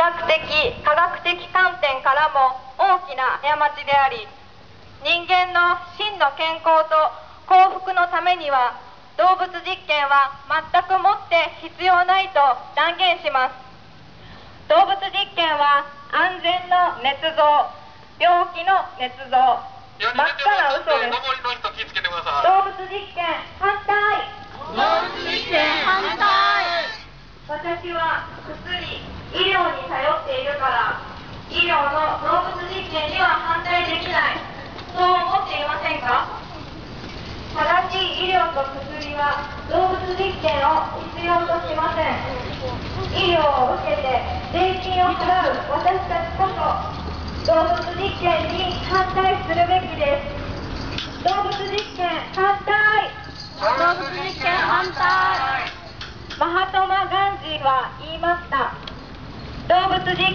学的科学的観点からも大きな過ちであり人間の真の健康と幸福のためには動物実験は全くもって必要ないと断言します。動物実験は安全の捏造病気の捏造真っ赤な嘘です上りの人気をつけてください動物実験反対動物実験反対私は薬医療に頼っているから医療の動物実験には反対できない。そう思っていませんか？正しい医療と薬は動物実験を必要としません。医療を受けて税金を払う私たちこそ動物実験に反対する。は言いました。動物実